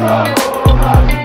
Bravo, Bravo.